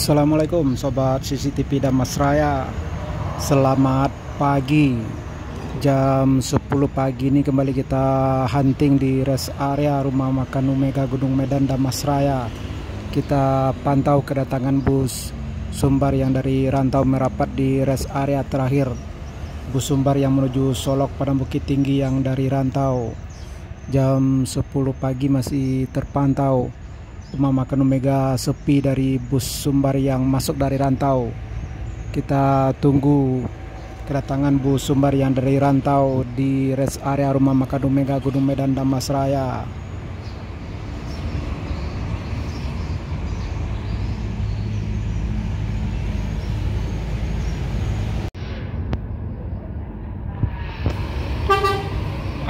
Assalamualaikum sobat CCTV Damasraya Selamat pagi. Jam 10 pagi ini kembali kita hunting di rest area rumah makan Omega Gunung Medan Damasraya Kita pantau kedatangan bus Sumbar yang dari rantau merapat di rest area terakhir. Bus Sumbar yang menuju Solok pada Bukit Tinggi yang dari rantau. Jam 10 pagi masih terpantau Rumah makan Omega sepi dari bus sumbar yang masuk dari rantau. Kita tunggu kedatangan bus sumbar yang dari rantau di rest area rumah makan Omega Gunung Medan Damasraya.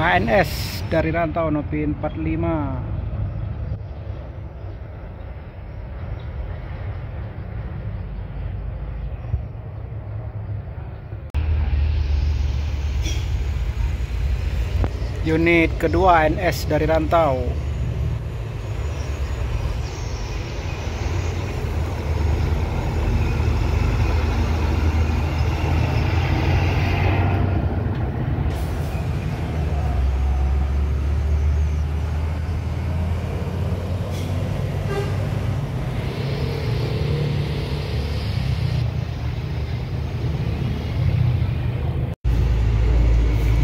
ANS dari rantau Nopin 45 unit kedua NS dari rantau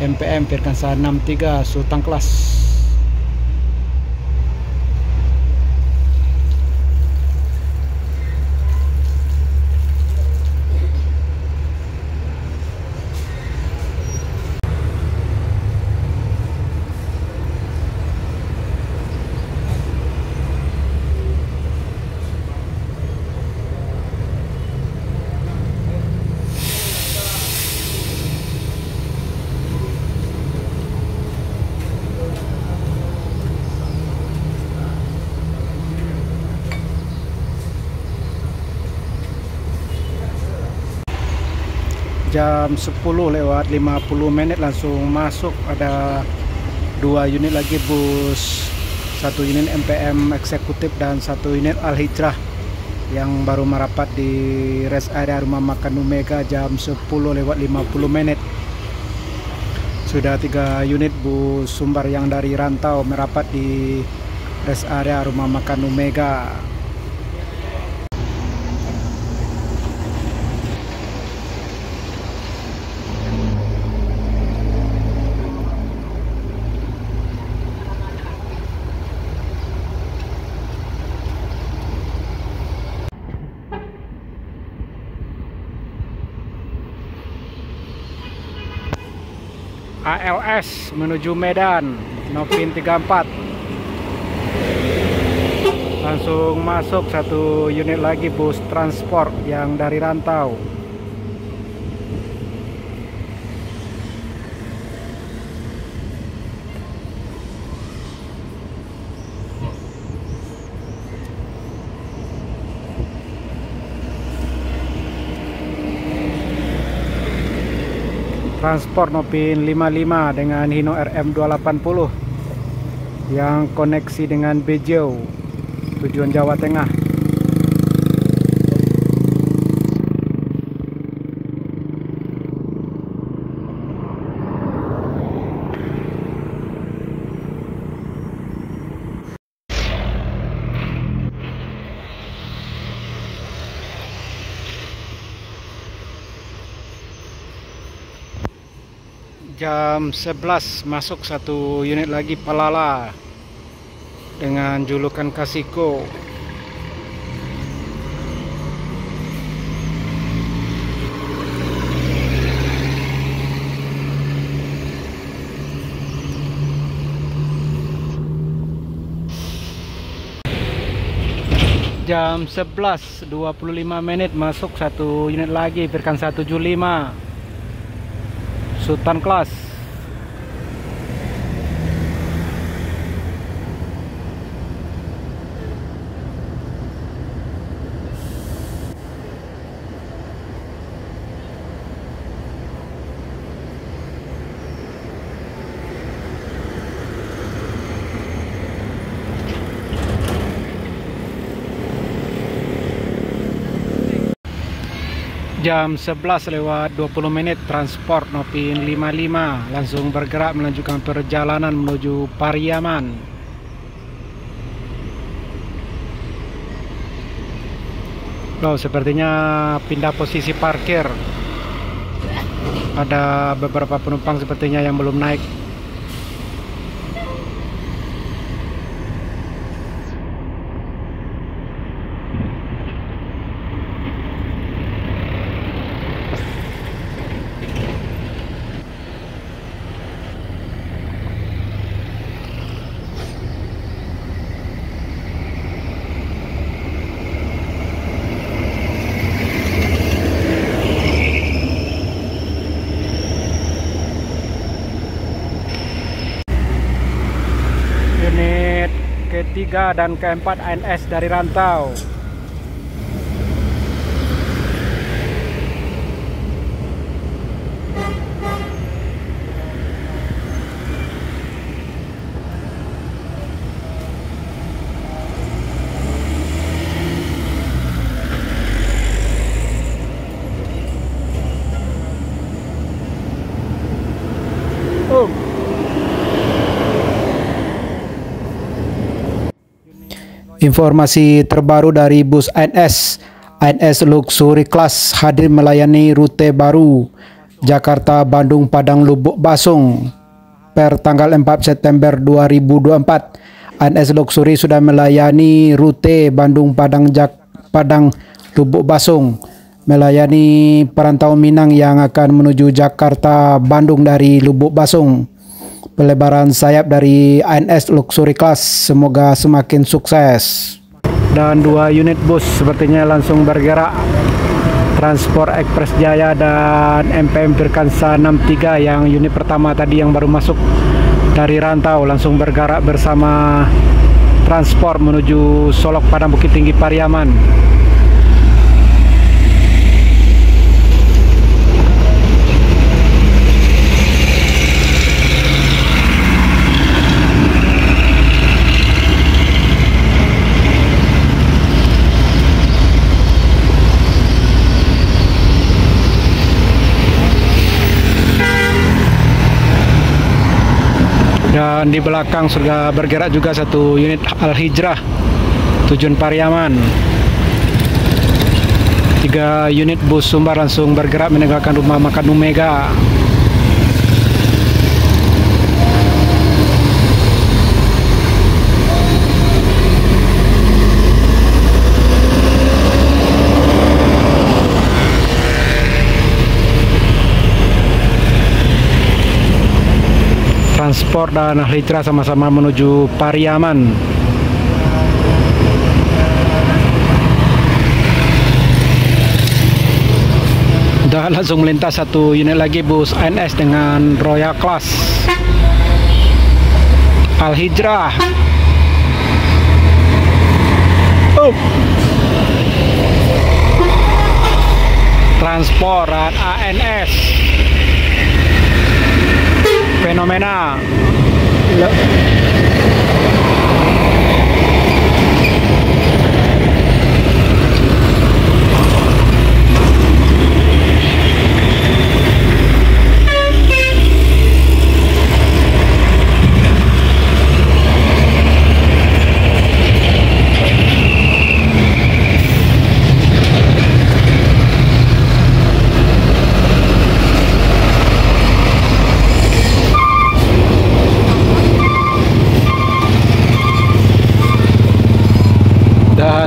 MPM Firkansa 63 Sultan Kelas jam 10 lewat 50 menit langsung masuk. Ada dua unit lagi bus. Satu unit MPM eksekutif dan satu unit Al Hijrah yang baru merapat di rest area rumah makan Omega jam 10 lewat 50 menit. Sudah tiga unit bus sumbar yang dari rantau merapat di rest area rumah makan Omega ALS menuju Medan Novin 34 langsung masuk satu unit lagi bus transport yang dari rantau transport Nopin 55 dengan Hino RM280 yang koneksi dengan Bejo tujuan Jawa Tengah jam 11 masuk satu unit lagi Palala dengan julukan Kasiko. Jam 11 25 menit masuk satu unit lagi Firkan 175 Sultan Class jam 11 lewat 20 menit transport Nopin 55 langsung bergerak melanjutkan perjalanan menuju Pariaman. Oh sepertinya pindah posisi parkir. Ada beberapa penumpang sepertinya yang belum naik ketiga dan keempat ANS dari rantau Informasi terbaru dari bus ANS ANS Luxury Class hadir melayani rute baru. Jakarta Bandung Padang Lubuk Basung. Per tanggal 4 September 2024 ANS Luxury sudah melayani rute Bandung Padang Jak Padang Lubuk Basung. Melayani perantau Minang yang akan menuju Jakarta Bandung dari Lubuk Basung pelebaran sayap dari ANS Luxury Class. Semoga semakin sukses. Dan dua unit bus sepertinya langsung bergerak. Transport Express Jaya dan MPM Firkansa 63 yang unit pertama tadi yang baru masuk dari rantau langsung bergerak bersama transport menuju Solok Padang Bukit Tinggi Pariaman dan di belakang sudah bergerak juga satu unit Al Hijrah tujuan Pariaman. Tiga unit bus Sumbar langsung bergerak meninggalkan rumah makan Umega transport dan Hitra sama-sama menuju Pariaman. Dan langsung melintas satu unit lagi bus NS dengan Royal Class. Al Hijrah. Oh. transport dan ANS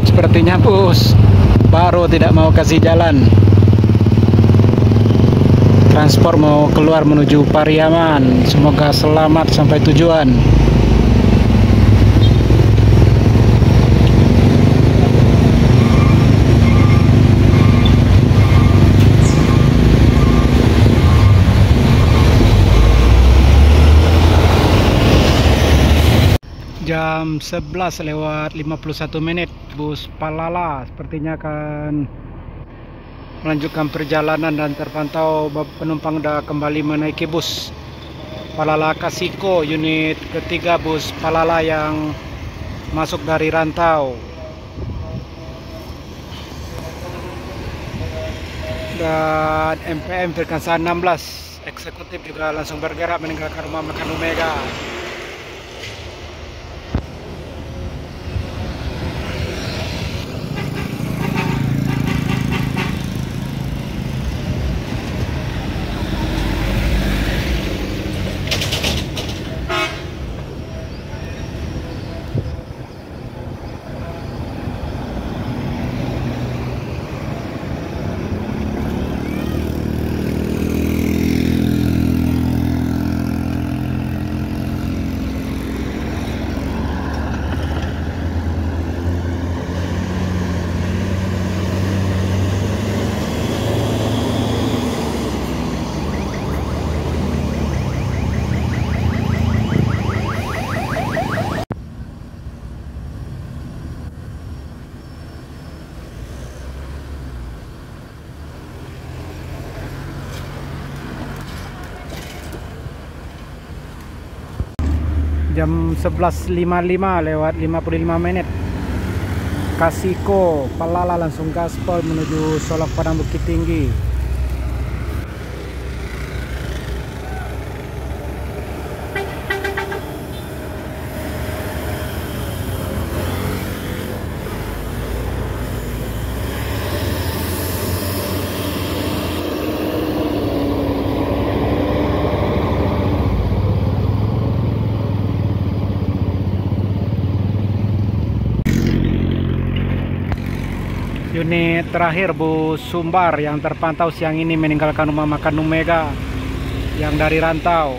sepertinya bus baru tidak mau kasih jalan. Transport mau keluar menuju Pariaman. Semoga selamat sampai tujuan jam 11 lewat 51 menit bus Palala. Sepertinya akan melanjutkan perjalanan dan terpantau penumpang sudah kembali menaiki bus Palala Kasiko unit ketiga bus Palala yang masuk dari rantau. Dan MPM Firkansa 16 eksekutif juga langsung bergerak meninggalkan rumah makan Omega jam 11.55 lewat 55 menit. Kasiko Palala langsung gaspol menuju Solok Padang Bukit Tinggi unit terakhir bus Sumbar yang terpantau siang ini meninggalkan rumah makan Numega yang dari rantau